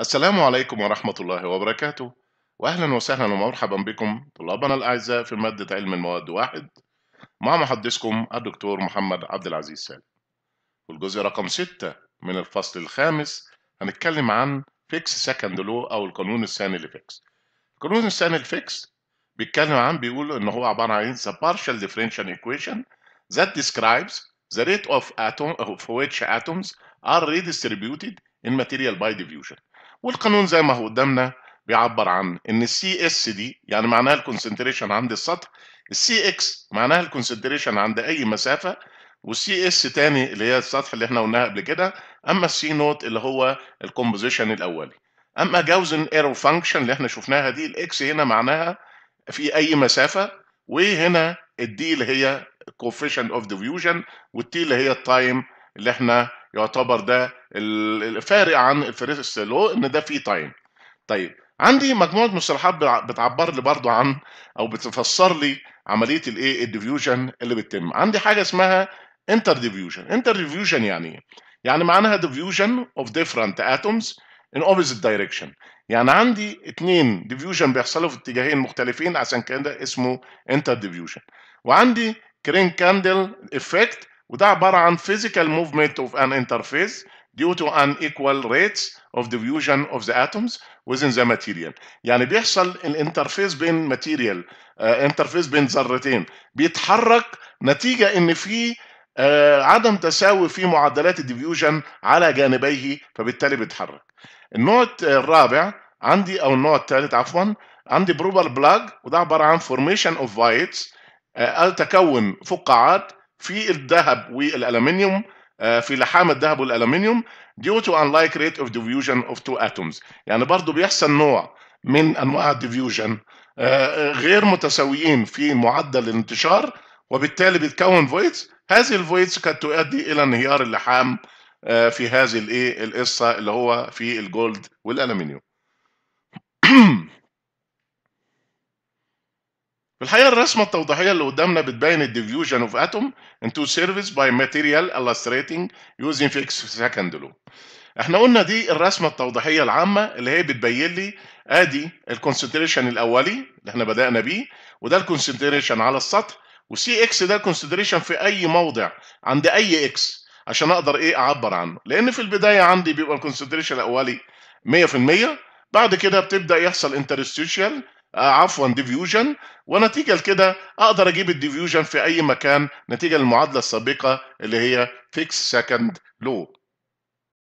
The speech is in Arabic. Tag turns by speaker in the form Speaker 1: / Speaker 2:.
Speaker 1: السلام عليكم ورحمة الله وبركاته. وأهلا وسهلا ومرحبا بكم طلابنا الأعزاء في مادة علم المواد واحد مع محدثكم الدكتور محمد عبد العزيز سالم. والجزء رقم ستة من الفصل الخامس هنتكلم عن Fick's second law أو القانون الثاني لفيكس. القانون الثاني لفيكس بيتكلم عن بيقول إن هو عبارة عن the partial differential equation that describes the rate of atom of which atoms are redistributed in material by diffusion والقانون زي ما هو قدامنا بيعبر عن إن ال CS دي يعني معناها ال concentration عند السطح ال CX معناها ال concentration عند أي مسافة وال CS تاني اللي هي السطح اللي إحنا قلناها قبل كده أما ال C naught اللي هو ال composition الأولي. أما Gaussian error function اللي إحنا شفناها دي ال X هنا معناها في أي مسافة وهنا ال D اللي هي coefficient of diffusion وال T اللي هي ال time اللي إحنا يعتبر ده الفارق عن ال first law إن ده فيه time طيب عندي مجموعة مصطلحات بتعبر لي برضو عن أو بتفسر لي عملية الايه ال diffusion اللي بتتم. عندي حاجة اسمها interdiffusion interdiffusion يعني إيه؟ يعني معناها diffusion of different atoms in opposite direction. يعني عندي اتنين diffusion بيحصلوا في اتجاهين مختلفين عشان كده اسمه interdiffusion وعندي Kirkendall effect وده عبارة عن physical movement of an interface due to unequal rates of diffusion of the atoms within the material. يعني بيحصل ال interface بين material interface بين ذرتين. بيتحرك نتيجة إن في آه عدم تساوي في معدلات ال diffusion على جانبيه فبالتالي بيتحرك. النوع الرابع عندي أو النوع الثالث عفوا عندي purple plague وده عبارة عن formation of voids تكون فقاعات في الذهب والالومنيوم في لحام الذهب والالومنيوم due to unlike rate of diffusion of two atoms. يعني برضو بيحصل نوع من أنواع ال diffusion غير متساويين في معدل الانتشار وبالتالي بتكون voids هذه الفويدز قد تؤدي إلى انهيار اللحام في هذه الإيه القصة اللي هو في ال gold والالومنيوم في الحقيقة الرسمة التوضيحية اللي قدامنا بتبين ال diffusion of atom into surface by material illustrating using Fick's second law إحنا قلنا دي الرسمة التوضيحية العامة اللي هي بتبين لي ادي ال concentration الأولي اللي إحنا بدأنا بيه وده ال concentration على السطح و CX ده ال concentration في أي موضع عند أي X عشان أقدر إيه أعبر عنه. لأن في البداية عندي بيبقى ال concentration الأولي 100% بعد كده بتبدأ يحصل interstitial عفوا diffusion ونتيجة لكده أقدر أجيب ال diffusion في أي مكان نتيجة للمعادلة السابقة اللي هي Fick's second law